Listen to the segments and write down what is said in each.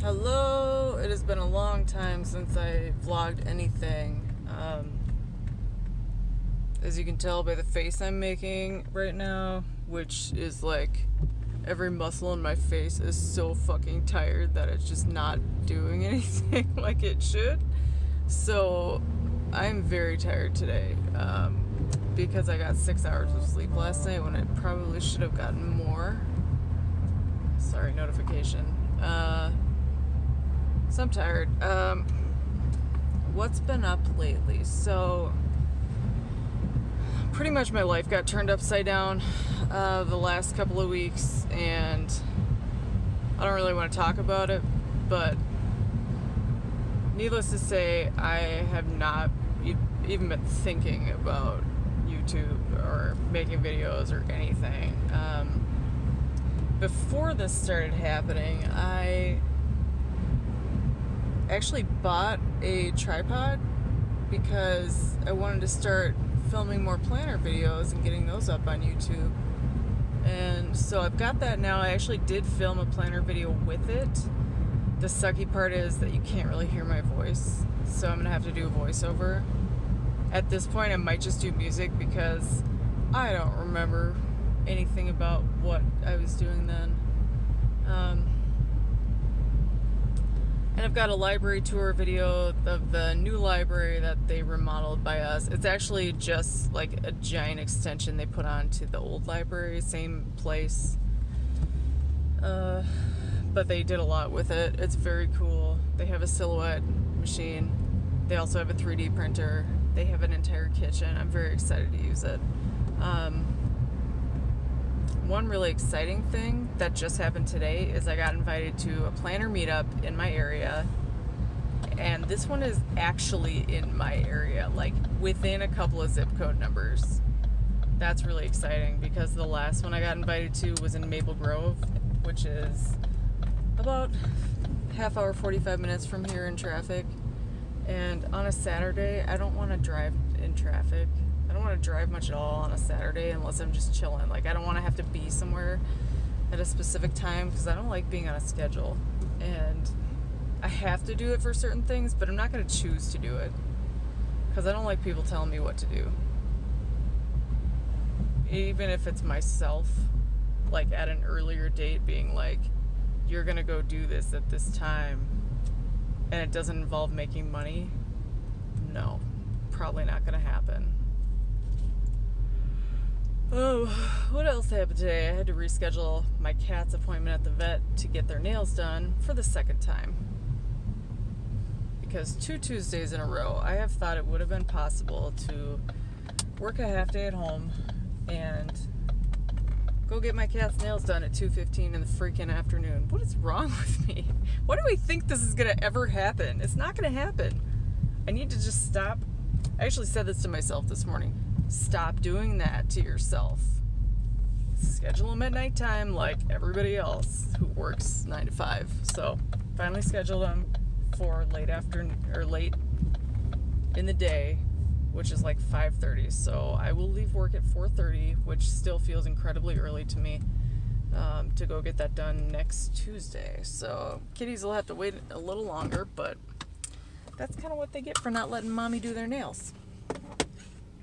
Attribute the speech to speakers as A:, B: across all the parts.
A: Hello! It has been a long time since I vlogged anything. Um, as you can tell by the face I'm making right now, which is like every muscle in my face is so fucking tired that it's just not doing anything like it should. So I'm very tired today um, because I got six hours of sleep last night when I probably should have gotten more. Sorry, notification. Uh, so I'm tired. Um, what's been up lately? So, pretty much my life got turned upside down uh, the last couple of weeks, and I don't really want to talk about it, but needless to say, I have not even been thinking about YouTube or making videos or anything. Um, before this started happening, I actually bought a tripod because I wanted to start filming more planner videos and getting those up on YouTube. And so I've got that now. I actually did film a planner video with it. The sucky part is that you can't really hear my voice, so I'm gonna have to do a voiceover. At this point, I might just do music because I don't remember anything about what I was doing then. Um, I've got a library tour video of the new library that they remodeled by us. It's actually just like a giant extension they put on to the old library, same place. Uh, but they did a lot with it. It's very cool. They have a silhouette machine. They also have a 3D printer. They have an entire kitchen. I'm very excited to use it. Um, one really exciting thing that just happened today is I got invited to a planner meetup in my area. And this one is actually in my area, like within a couple of zip code numbers. That's really exciting because the last one I got invited to was in Maple Grove, which is about half hour 45 minutes from here in traffic. And on a Saturday, I don't want to drive in traffic. I don't want to drive much at all on a Saturday unless I'm just chilling. Like I don't want to have to be somewhere at a specific time because I don't like being on a schedule. And I have to do it for certain things, but I'm not going to choose to do it because I don't like people telling me what to do. Even if it's myself, like at an earlier date, being like, you're going to go do this at this time and it doesn't involve making money, no, probably not going to happen. Oh, what else happened today? I had to reschedule my cat's appointment at the vet to get their nails done for the second time. Because two Tuesdays in a row, I have thought it would have been possible to work a half day at home and go get my cat's nails done at 2:15 in the freaking afternoon. What is wrong with me? Why do we think this is going to ever happen? It's not going to happen. I need to just stop. I actually said this to myself this morning Stop doing that to yourself. Schedule them at nighttime like everybody else who works 9 to 5. So, finally scheduled them for late afternoon or late in the day, which is like 5:30. So, I will leave work at 4:30, which still feels incredibly early to me. Um, to go get that done next Tuesday. So, kitties will have to wait a little longer, but that's kind of what they get for not letting mommy do their nails.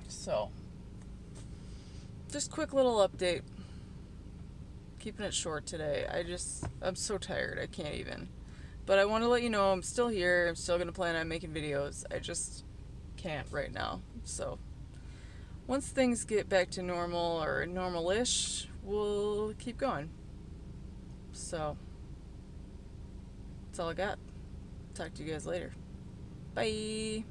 A: So, just quick little update. Keeping it short today. I just, I'm so tired. I can't even. But I want to let you know I'm still here. I'm still going to plan on making videos. I just can't right now. So, once things get back to normal or normal ish, we'll keep going. So, that's all I got. Talk to you guys later. Bye.